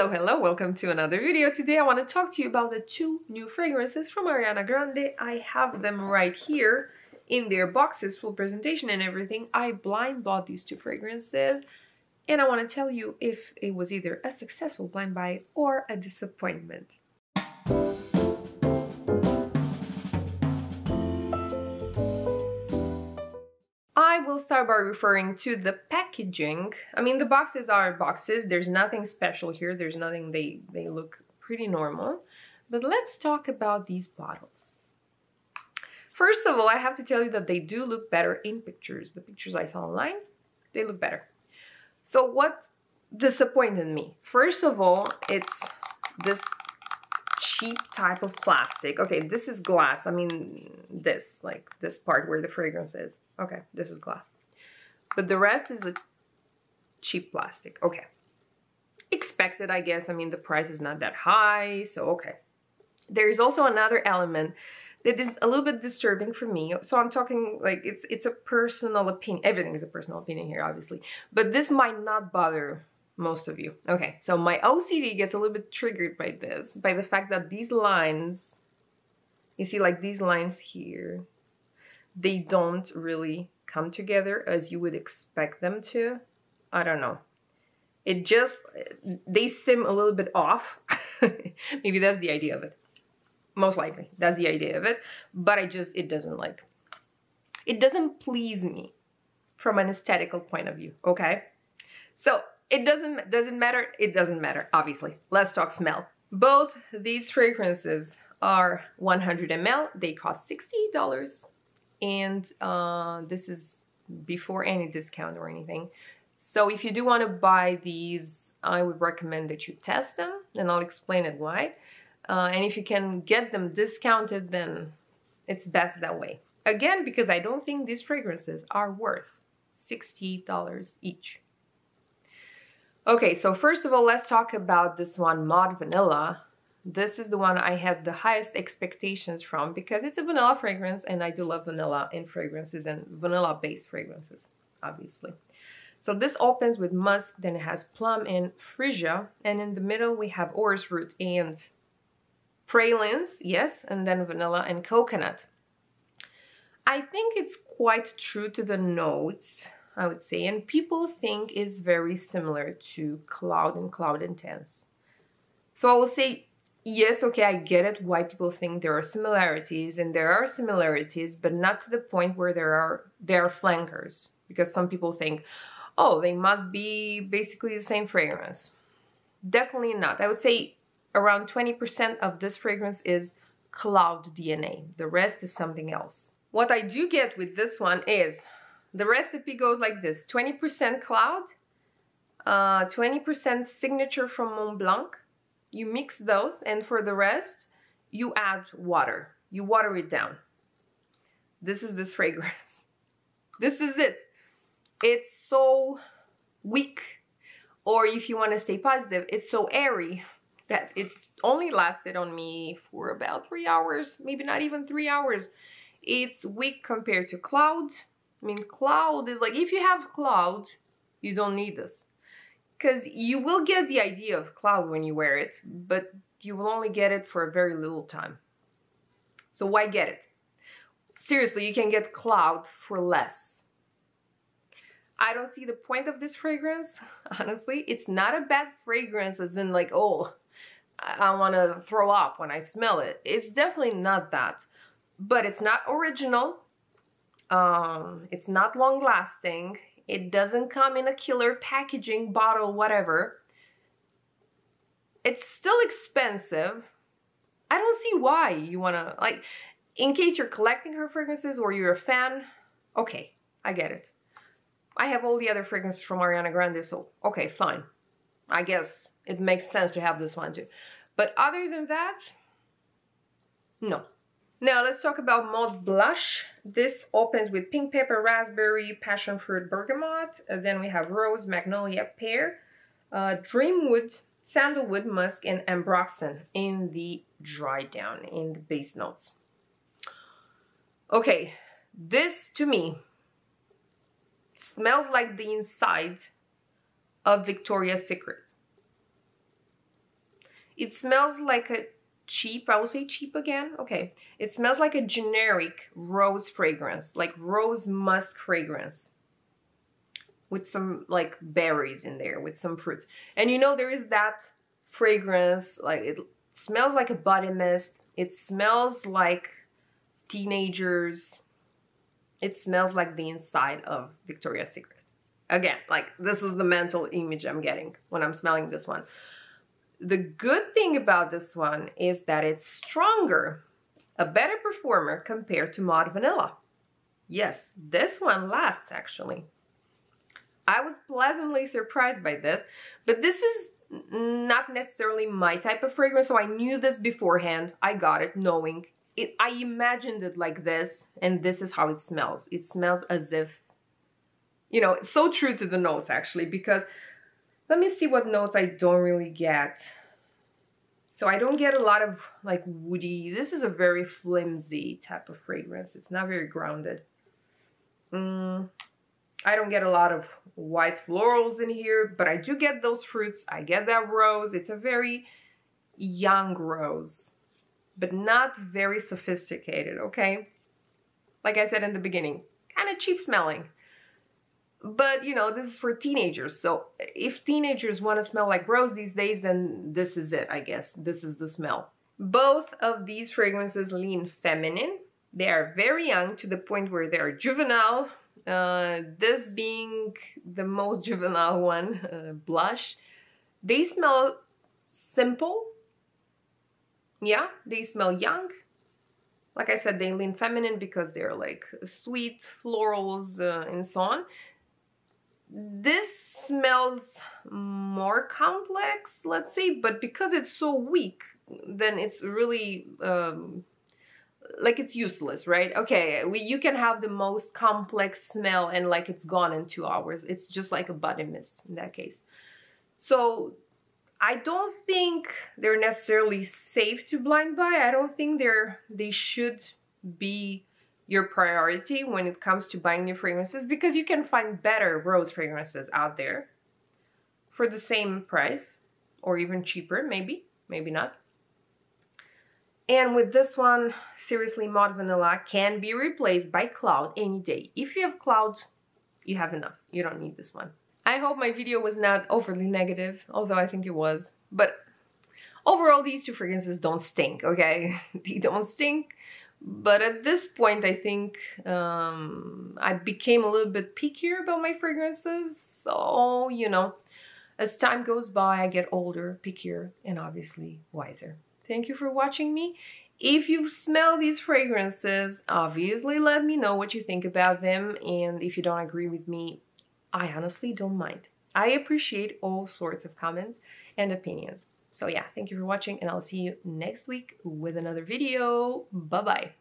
Hello, hello, welcome to another video. Today I want to talk to you about the two new fragrances from Ariana Grande. I have them right here in their boxes, full presentation and everything. I blind bought these two fragrances and I want to tell you if it was either a successful blind buy or a disappointment. Will start by referring to the packaging. I mean, the boxes are boxes. There's nothing special here. There's nothing, they, they look pretty normal. But let's talk about these bottles. First of all, I have to tell you that they do look better in pictures. The pictures I saw online, they look better. So what disappointed me? First of all, it's this cheap type of plastic. Okay, this is glass. I mean, this, like this part where the fragrance is. Okay, this is glass. But the rest is a cheap plastic. Okay. Expected, I guess. I mean, the price is not that high, so okay. There is also another element that is a little bit disturbing for me. So I'm talking like it's it's a personal opinion. Everything is a personal opinion here, obviously. But this might not bother most of you. Okay, so my OCD gets a little bit triggered by this, by the fact that these lines, you see like these lines here, they don't really come together as you would expect them to. I don't know. It just, they seem a little bit off. Maybe that's the idea of it. Most likely, that's the idea of it. But I just, it doesn't like, it doesn't please me from an aesthetical point of view, okay? So it doesn't, doesn't matter, it doesn't matter, obviously. Let's talk smell. Both these fragrances are 100 ml. They cost $60 and uh, this is before any discount or anything. So if you do want to buy these, I would recommend that you test them and I'll explain it why. Uh, and if you can get them discounted, then it's best that way. Again, because I don't think these fragrances are worth $60 each. Okay, so first of all, let's talk about this one, Mod Vanilla. This is the one I had the highest expectations from because it's a vanilla fragrance and I do love vanilla in fragrances and vanilla based fragrances, obviously. So this opens with musk, then it has plum and freesia, and in the middle we have orris root and pralines, yes, and then vanilla and coconut. I think it's quite true to the notes, I would say, and people think it's very similar to Cloud and Cloud Intense. So I will say yes, okay, I get it why people think there are similarities and there are similarities, but not to the point where there are there are flankers because some people think, oh, they must be basically the same fragrance. Definitely not. I would say around 20% of this fragrance is cloud DNA. The rest is something else. What I do get with this one is the recipe goes like this. 20% cloud, 20% uh, signature from Mont Blanc, you mix those and for the rest you add water. You water it down. This is this fragrance. This is it. It's so weak or if you want to stay positive it's so airy that it only lasted on me for about three hours maybe not even three hours. It's weak compared to cloud. I mean cloud is like if you have cloud you don't need this because you will get the idea of cloud when you wear it, but you will only get it for a very little time. So why get it? Seriously, you can get cloud for less. I don't see the point of this fragrance, honestly. It's not a bad fragrance as in like, oh, I want to throw up when I smell it. It's definitely not that. But it's not original. Um, it's not long lasting. It doesn't come in a killer packaging, bottle, whatever. It's still expensive. I don't see why you want to, like, in case you're collecting her fragrances or you're a fan, okay, I get it. I have all the other fragrances from Ariana Grande, so okay, fine. I guess it makes sense to have this one too. But other than that, no. Now let's talk about Mod Blush. This opens with pink pepper, raspberry, passion fruit, bergamot. Uh, then we have rose, magnolia, pear, uh, dreamwood, sandalwood, musk, and ambroxan in the dry down, in the base notes. Okay, this to me smells like the inside of Victoria's Secret. it smells like a cheap, I will say cheap again, okay. It smells like a generic rose fragrance, like rose musk fragrance with some like berries in there, with some fruits. And you know, there is that fragrance, like it smells like a body mist. It smells like teenagers. It smells like the inside of Victoria's Secret. Again, like this is the mental image I'm getting when I'm smelling this one. The good thing about this one is that it's stronger, a better performer compared to Mod Vanilla. Yes, this one lasts actually. I was pleasantly surprised by this, but this is not necessarily my type of fragrance, so I knew this beforehand. I got it knowing it. I imagined it like this, and this is how it smells. It smells as if, you know, it's so true to the notes actually, because let me see what notes I don't really get. So I don't get a lot of like woody. This is a very flimsy type of fragrance. It's not very grounded. Mm, I don't get a lot of white florals in here, but I do get those fruits. I get that rose. It's a very young rose, but not very sophisticated, okay? Like I said in the beginning, kind of cheap smelling. But, you know, this is for teenagers. So if teenagers want to smell like rose these days, then this is it, I guess. This is the smell. Both of these fragrances lean feminine. They are very young to the point where they are juvenile, uh, this being the most juvenile one, uh, blush. They smell simple. Yeah, they smell young. Like I said, they lean feminine because they're like sweet florals uh, and so on. This smells more complex, let's say, but because it's so weak, then it's really um, like it's useless, right? Okay, we, you can have the most complex smell and like it's gone in two hours. It's just like a body mist in that case. So I don't think they're necessarily safe to blind buy. I don't think they're they should be your priority when it comes to buying new fragrances because you can find better rose fragrances out there for the same price or even cheaper, maybe, maybe not. And with this one, seriously, Mod Vanilla can be replaced by Cloud any day. If you have Cloud, you have enough. You don't need this one. I hope my video was not overly negative, although I think it was. But overall, these two fragrances don't stink, okay? they don't stink. But at this point, I think um, I became a little bit pickier about my fragrances. So, you know, as time goes by, I get older, pickier, and obviously wiser. Thank you for watching me. If you smell these fragrances, obviously let me know what you think about them. And if you don't agree with me, I honestly don't mind. I appreciate all sorts of comments and opinions. So yeah, thank you for watching and I'll see you next week with another video. Bye-bye.